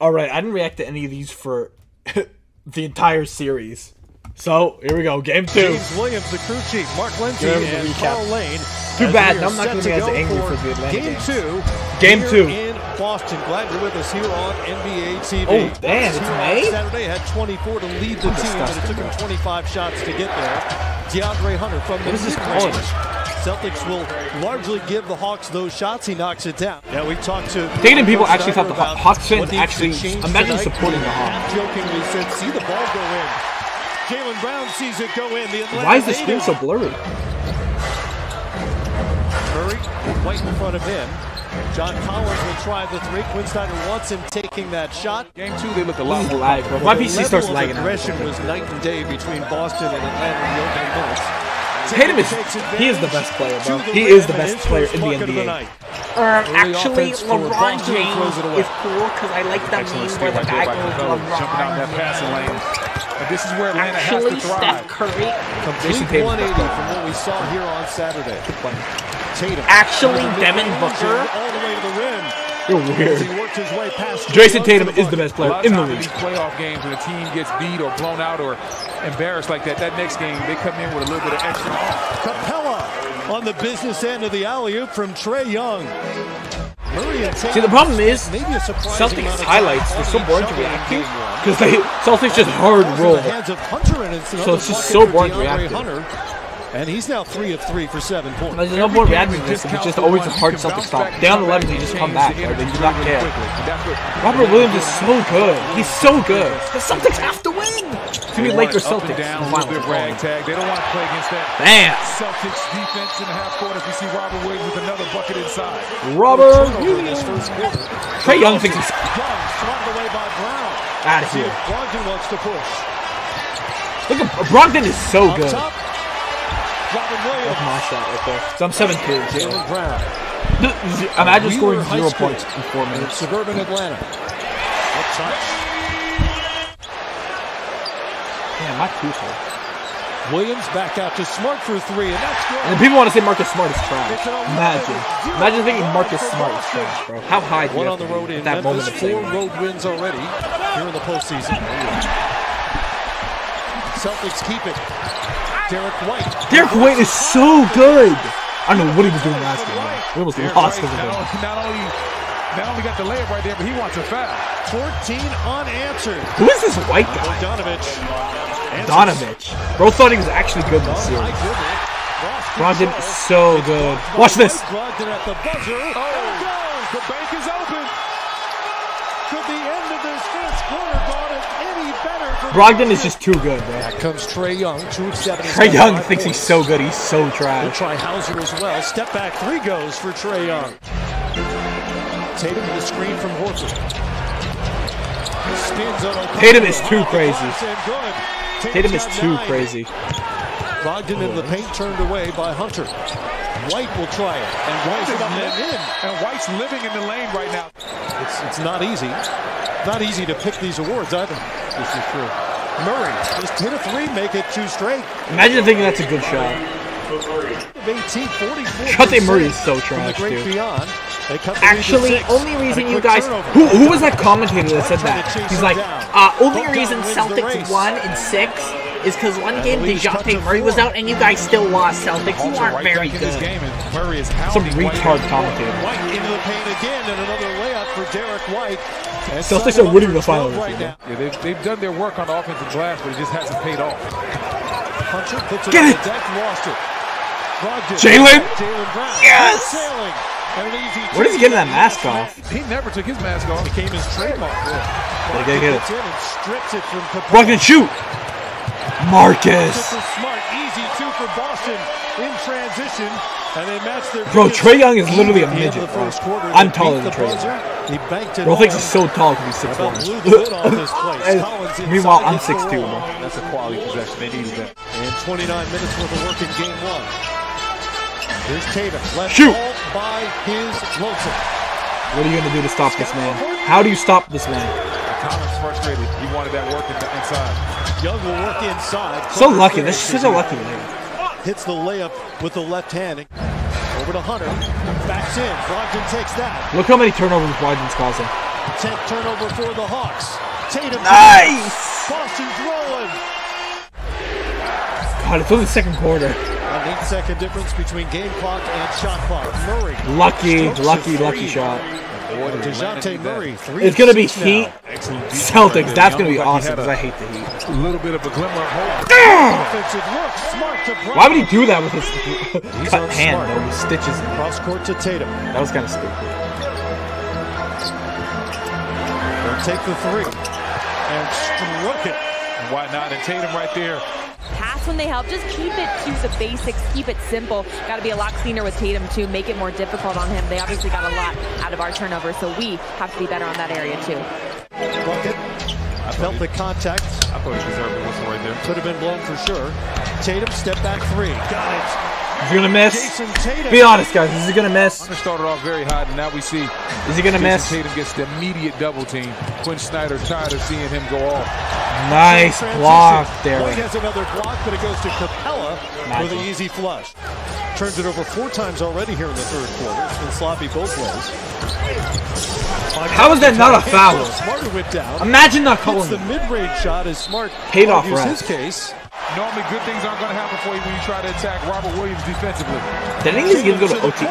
All right, I didn't react to any of these for the entire series. So here we go, game two. James Williams, the crew chief, Mark Lindsay, the and recap. Carl Lane. Too bad, I'm not gonna to be as angry for for the Atlanta game two. Game two. in Boston. Glad you're with us here on NBA TV. Oh, damn, it's May? Saturday had 24 to lead the team, but it took him 25 shots to get there. DeAndre Hunter from the What is this college? Celtics will largely give the Hawks those shots. He knocks it down. Yeah, we talked to Tatum people Coach actually thought the Hawks about fans what needs to actually- imagine supporting the Hawks. half-jokingly said, "See the ball go in." Jaylen Brown sees it go in. The Atlanta Why is the native. screen so blurry? Murray, right in front of him. John Collins will try the three. Quin Snyder wants him taking that shot. Game two, they look a lot This more lag, bro. My The PC starts lagging out. Aggression was night and day between Boston and Atlanta in the opening minutes. Tatum is he is the best player, bro. He is the best player in the NBA. night. Um, actually, offense LeBron James is cool because I like that Excellent meme steal where the right guy goes jumping out that LeBron. passing lane. And this is where Atlanta has Actually, to thrive. Steph Curry. Complete 180 from what we saw here on Saturday. Tatum. Actually, Under the Devin Booker. All the way to the rim. You're weird. he worked his way past Jayson Tatum is the best player in the times in league. these playoff games when a team gets beat or blown out or embarrassed like that, that next game they come in with a little bit of extra. Capela on the business end of the alley-oop from Trae Young. Murray and Tatum See, the problem is maybe a surprising Celtics highlights—they're so boring to react to because they Celtics just hard roll. the hands of Hunter, and it's just so boring to react to. And he's now three of three for seven points. There's no more reacting to this. It's just always a hard Celtics stop. Down 11, they just come back. Or they do not care. Robert Williams is so good. He's so good. The Celtics have to win. Gonna be Lakers Celtics. Down, the little bit finals. ragtag. They don't want to play against that Bam. Celtics defense in the half court. If we see Robert Williams with another bucket inside. Robert Turnover in this first quarter. Trae Young thinks he's swatted away by Brown. out of here. Brogdon wants to push. Look at Brogdon is so good. Top, Robin Williams. That's my shot right there. So I'm 7 2. Jaylen Brown. Imagine scoring Wheeler High zero School points in four minutes. suburban Atlanta. Up touch. Damn, my tooth. Williams back out to Smart for three, and that's good. And people want to say Marcus Smart is trash. Imagine. Imagine thinking Marcus Smart is trash, bro. How high do you One have on the to be road at in that moment Memphis. of saying Four that? road wins already here in the postseason. Celtics keep it. Derrick White. Derrick White is so good. I don't know what he was doing last game. man. We almost Derrick lost because of not, him. only- not only not only got the layup right there, but he wants a foul. 14 unanswered. Who is this white uh, guy? Bogdanovich. answers. Donovich. Bro thought he was actually good this Oh, high series. dribble. Ross Brogdon is so good. Watch this. Brogdon at the buzzer. Oh, the bank is open. Could the end of this first quarter gone any better for Brogdon is just too good, bro. Back comes Trae Young, two of seven. Trae Young thinks he's so good. He's so We'll try Hauser as well. Step back three goes for Trae Young. Tatum with the screen from Horford. Spins on Tatum is too crazy. glass and. Tatum is too crazy. Brogdon in the paint turned away by Hunter. White will try it. And White it up and in. And White's living in the lane right now. It's, it's not easy. Not easy to pick these awards either. This is true. Murray just hit a three, make it two straight. Imagine thinking that's a good shot. 18, 44. Shante Murray is so the trash, dude. beyond. They cut the lead to Actually, only reason you guys- Who, who was that commentator that said that? He's like. Uh, only reason Celtics race. won in six is because one And game the lead's cut to DeJounte Murray was out and you guys still lost. Celtics, you aren't right very back in this good. game, and Murray is Some hounding White retard down. commentator. White into the paint again, and another layup for Derrick White. And Celtics are winning the finals, right you now. know. Yeah, they've, they've done their work on the offensive glass, but it just hasn't paid off. Hunter puts it Get it! the deck, lost it. Brogdon. Jaylen? Jaylen Yes! Sailing. And an easy Where is he two. getting that mask off? He never took his mask off. Became his trademark. Gotta get, get it. strips it from Capela. Brogdon, shoot! Marcus! Smart, easy two for Boston in transition, and they match their. Bro, Trae Young is literally a lead at the end midget, bro. quarter. I'm taller than the Trae Young. buzzer. He banked it Bro thinks he's so tall because he's About 6'1". blew the lid off this place. And Collins inside Meanwhile, I'm gets the 6'2", bro. That's a quality possession. They needed that. And 29 minutes worth of work in game one. Here's Tatum. Left Shoot. by his lonesome. What are you gonna do to stop this man? How do you stop this man? Collins frustrated. He wanted that work inside. Young will work inside. So lucky. This is such a lucky man. Hits the layup with the left hand. Over to Hunter. Backs in. Brogdon takes that. Look how many turnovers Brogdon's causing. 10th turnover for the Hawks. Tatum. Nice! Boston's rolling. God, it's only the second quarter. An eight second difference between game clock and shot clock. Murray. Lucky, lucky, lucky shot. Boy, did DeJounte Murray, three It's gonna be Heat. Excellent Celtics. That's gonna be looked like he awesome had because I a- hate the Heat. A little bit of a glimmer of hope. Ah! Offensive look, smart to Brown. Why would he do that with his cut hand smart. though? With stitches. in it? Cross court to Tatum. That was kind of stupid. They'll take the three. And struck it. Why not? And Tatum right there. Pass when they help. Just keep it to the basics. Keep it simple. Got to be a lot cleaner with Tatum too. Make it more difficult on him. They obviously got a lot out of our turnover, so we have to be better on that area too. Bucket. I felt the contact. I thought he deserved a whistle right there. Could have been blown for sure. Tatum, step back three. Got Is he gonna miss? Be honest, guys. Is he gonna miss? Hunter started off very hot, and now we see Is he gonna Jayson miss? Tatum gets the immediate double team. Quin Snyder tired of seeing him go off. Nice Transition. block there. White has another block, but it goes to Capela with an easy flush. Turns it over four times already here in the third quarter. It's been sloppy both ways. How is that not a foul? Smarter went down. Imagine not Hits calling the mid-range shot is Smart Paid off argues refs. his case. Normally, good things aren't going to happen for you when you try to attack Robert Williams defensively. Did I think he's gonna go to OT?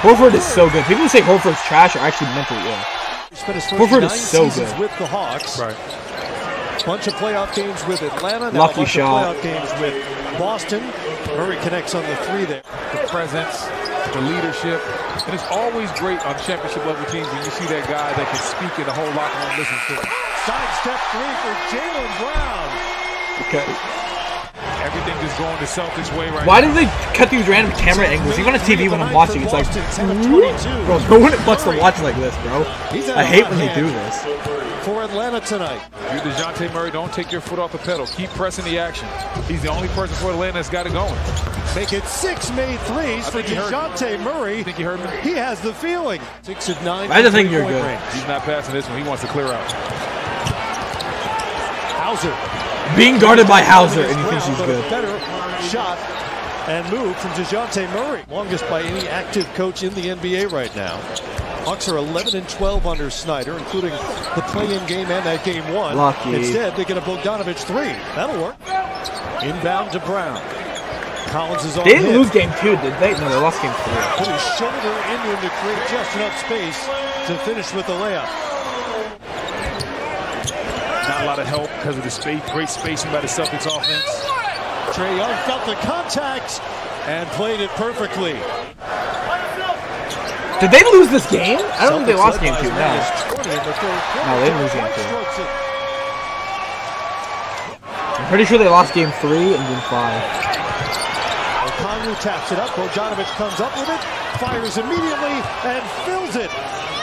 Horford is so good. People who say Horford's trash are actually mentally ill. He spent his first Horford is so good. with the Hawks. Right. Bunch of playoff games with Atlanta. Now Lucky a bunch shot. Of playoff games with Boston. Murray connects on the three there. The presence, the leadership. And it's always great on championship level teams when you see that guy that can speak in the whole locker room listens to him. Sidestep three for Jaylen Brown. Okay. Everything just going the Celtics way right Why now. did they cut these random camera angles? Even on a TV when I'm watching, it's like, Boston, 10 of 22. bro, no one wants to watch like this, bro. He's had I a hate when they do this. For Atlanta tonight. You're DeJounte Murray. Don't take your foot off the pedal. Keep pressing the action. He's the only person for Atlanta that's got it going. Make it six made threes for think he heard me. DeJounte Murray. You think you heard me? He has the feeling. Six of nine. I just from think you're three-point good. range. He's not passing this one. He wants to clear out. Hauser. Being guarded by Hauser, and he thinks he's good. Better shot and move from DeJounte Murray. Longest by any active coach in the NBA right now. Hawks are 11 and 12 under Snyder, including the play-in game and that game one. Lucky. Instead, they get a Bogdanovich three. That'll work. Inbound to Brown. Collins is on They didn't hit. lose game two, did they? No, they lost game three. Put his shoulder into him to create just enough space to finish with the layup. Not a lot of help because of the space, great spacing by the Celtics offense. Trae Young felt the contact and played it perfectly. Did they lose this game? I don't think they lost game two. No. as 20 in the third quarter. No, they didn't lose game White two. I'm pretty sure they lost game three and game five. O'Connor taps it up. Bogdanovich comes up with it, fires immediately, and fills it.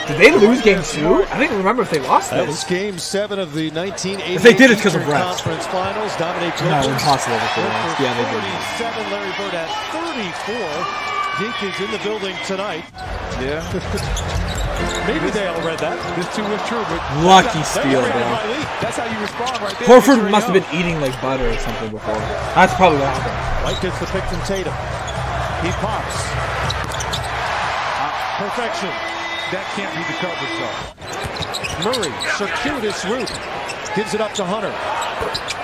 Did they lose game two? I don't even remember if they lost That was this. game seven of the 1980 If they did, it's 'cause of Eastern refs. Conference Finals. Dominic No, Jokic. impossible if they lost. Yeah, they did. 47. Larry Bird at 34. Gink is in the building tonight. Yeah, Maybe they all read that. this too is true, but Lucky steal, bro. that's how you respond right there. Horford must have been eating like butter or something before. That's probably what happened. White gets the pick from Tatum. He pops. Uh, perfection. That can't be the coverage though. Murray, circuitous route. Gives it up to Hunter.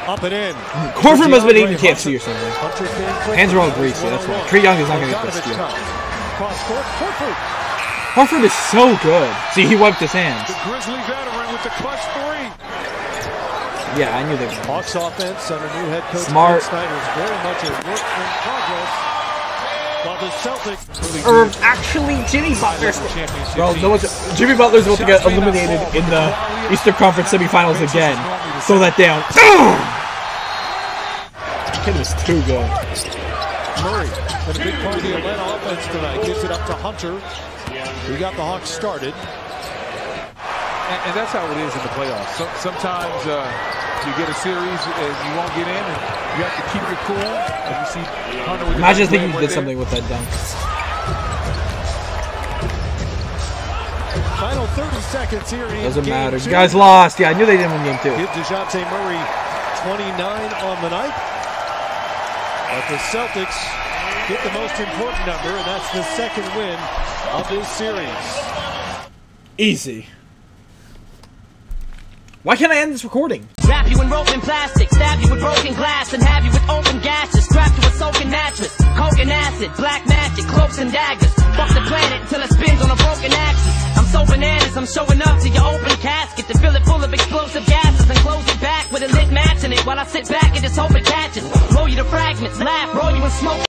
Up and in. Horford must have been eating KFC or something. Hands are all greasy, that's why. Trae Young is not gonna get this steal. Cross court. Horford. Horford is so good. See, he wiped his hands. The Grizzly veteran with the clutch three. Yeah, I knew they were. Hawks offense under new head coach Smart. Snyder is very much a work in progress. While the Celtics Or actually, Jimmy Butler. Bro, team. no one's. Jimmy Butler's about to get eliminated in the Eastern Conference semifinals again. Throw that down. Kid was too good. Murray, been a big part of the Atlanta offense tonight. Gives it up to Hunter. He got the Hawks started. And, and that's how it is in the playoffs. So, sometimes uh, you get a series and you won't get in, and you have to keep your cool. And you see Hunter with Imagine nice thinking grab he did there. something with that dunk. Final 30 seconds here in Doesn't game matter. two. You guys lost. Yeah, I knew they didn't win game two. Give DeJounte Murray 29 on the night. But the Celtics get the most important number, and that's the second win of this series. Easy. Why can't I end this recording? Wrap you in rope and plastic, stab you with broken glass, and have you with open gashes. Strapped to a soaking mattress, coke and acid, black magic, cloaks and daggers. Fuck the planet until it spins on a broken axis. I'm so bananas, I'm showing up to your open casket to fill it full of explosive gases and close it back with a lit match in it while I sit back and just hope it catches. Roll you to fragments, laugh, roll you in smoke.